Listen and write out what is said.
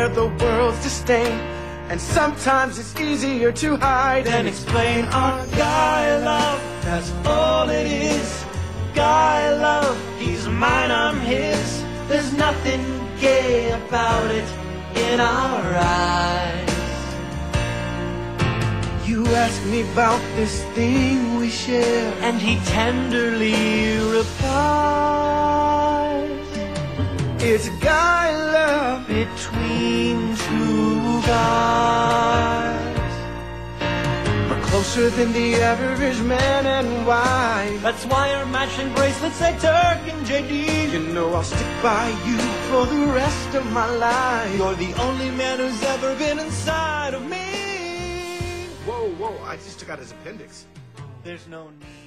bear the world's disdain. And sometimes it's easier to hide and explain our guy love, that's all it is. Guy love, he's mine, I'm his. There's nothing gay about it in our eyes. You ask me about this thing we share. And he tenderly replies It's guy love. between two guys. We're closer than the average man and wife. That's why our matching bracelets say Turk and JD. You know I'll stick by you for the rest of my life. You're the only man who's ever been inside of me. Whoa, whoa, I just took out his appendix. There's no need.